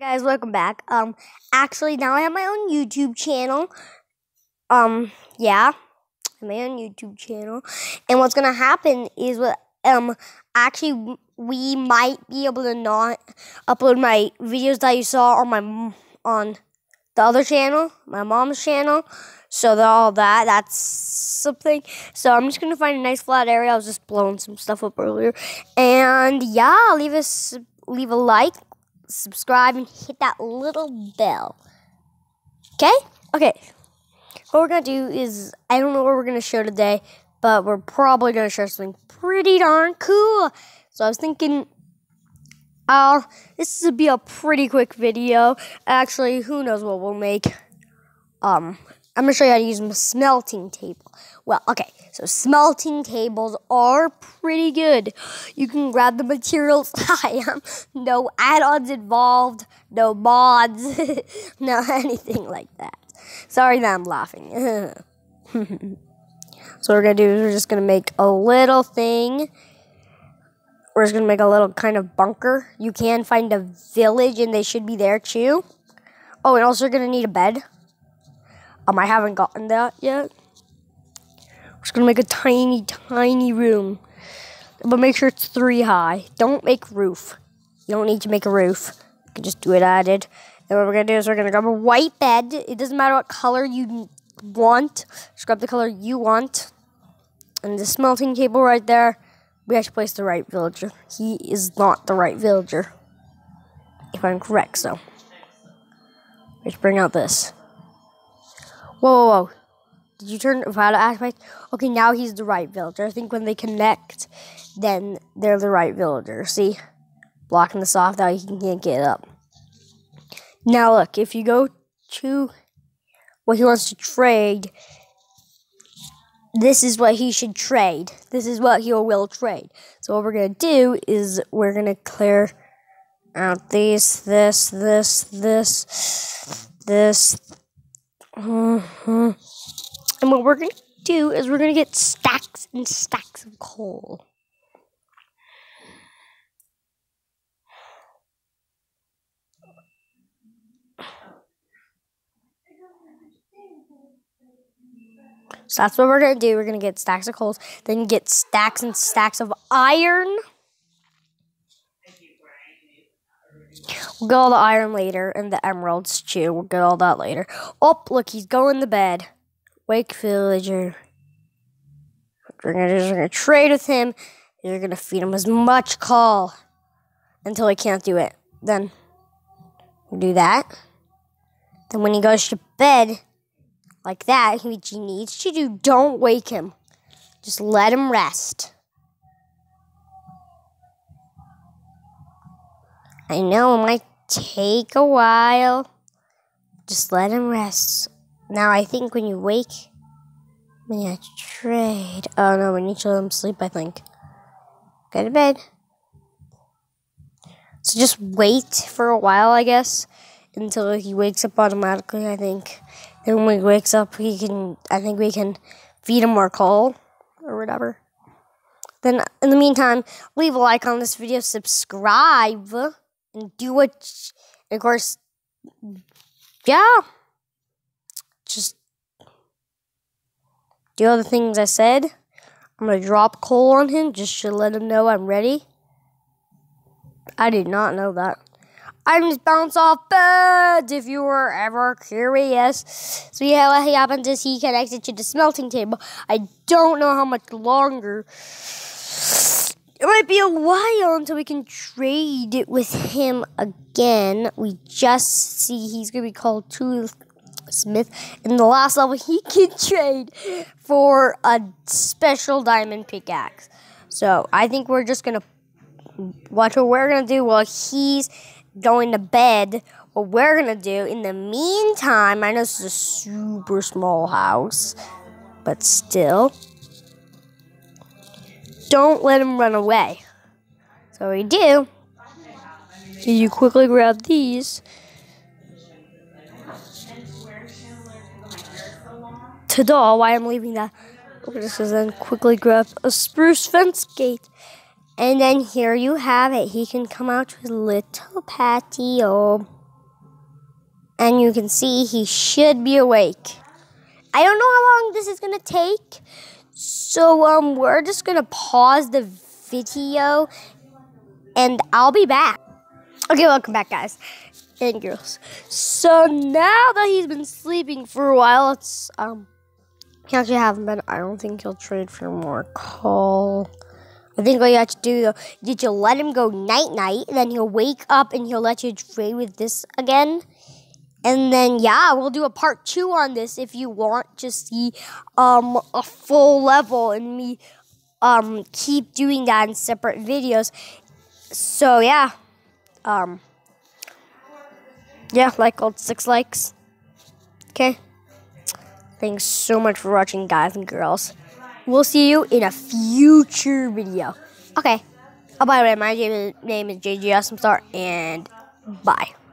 guys welcome back. Um actually now i have my own youtube channel. Um yeah my own youtube channel. And what's gonna happen is what um actually we might be able to not upload my videos that you saw on my on the other channel my mom's channel. So that all that that's something. So i'm just gonna find a nice flat area. I was just blowing some stuff up earlier. And yeah leave us leave a like subscribe, and hit that little bell. Okay? Okay. What we're going to do is, I don't know what we're going to show today, but we're probably going to show something pretty darn cool. So I was thinking, uh, this would be a pretty quick video. Actually, who knows what we'll make. Um, I'm going to show you how to use a smelting table. Well, okay, so smelting tables are pretty good. You can grab the materials. No add-ons involved, no mods, no anything like that. Sorry that I'm laughing. so what we're going to do is we're just going to make a little thing. We're just going to make a little kind of bunker. You can find a village and they should be there too. Oh, and also you're going to need a bed. Um, I haven't gotten that yet. We're just gonna make a tiny, tiny room. But make sure it's three high. Don't make roof. You don't need to make a roof. You can just do it added. And what we're gonna do is we're gonna grab a white bed. It doesn't matter what color you want. Just grab the color you want. And the smelting table right there. We have to place the right villager. He is not the right villager. If I'm correct, so. Let's bring out this. Whoa, whoa, whoa. Did you turn Violet aspect? Okay, now he's the right villager. I think when they connect, then they're the right villager. See? Blocking this off, now he can't get up. Now look, if you go to what he wants to trade, this is what he should trade. This is what he will trade. So what we're going to do is we're going to clear out these, this, this, this, this, Mm-hmm. And what we're going to do is we're going to get stacks and stacks of coal. So that's what we're going to do. We're going to get stacks of coals, then get stacks and stacks of iron. We'll get all the iron later and the emeralds too. We'll get all that later. Oh, look, he's going to bed. Wake villager. We're gonna, trade with him. You're gonna feed him as much coal until he can't do it. Then do that. Then when he goes to bed, like that, he needs to do, don't wake him. Just let him rest. I know it might take a while. Just let him rest. Now, I think when you wake, when you to trade. Oh no, we need to let him sleep, I think. Go to bed. So just wait for a while, I guess, until he wakes up automatically, I think. Then when he wakes up, he can, I think we can feed him more coal or whatever. Then, in the meantime, leave a like on this video, subscribe and do what, of course, yeah, just do all the things I said. I'm gonna drop coal on him just to let him know I'm ready. I did not know that. I just bounce off beds if you were ever curious. So yeah, what happens is he connected to the smelting table. I don't know how much longer it might be a while until we can trade it with him again. We just see he's gonna be called Tooth Smith. In the last level, he can trade for a special diamond pickaxe. So I think we're just gonna watch what we're gonna do while he's going to bed. What we're gonna do in the meantime, I know this is a super small house, but still don't let him run away. So we do. You quickly grab these. Ta-da, why I'm leaving that. This is then quickly grab a spruce fence gate. And then here you have it. He can come out to his little patio. And you can see he should be awake. I don't know how long this is gonna take. So um we're just gonna pause the video and I'll be back. Okay, welcome back guys and girls. So now that he's been sleeping for a while, let's um he actually haven't been I don't think he'll trade for more call. I think what you have to do though, did you let him go night night, then he'll wake up and he'll let you trade with this again. And then yeah, we'll do a part two on this if you want to see um a full level and me um keep doing that in separate videos. So yeah. Um yeah, like all six likes. Okay. Thanks so much for watching guys and girls. We'll see you in a future video. Okay. Oh, by the way, my name is JJ Awesome Star, and bye.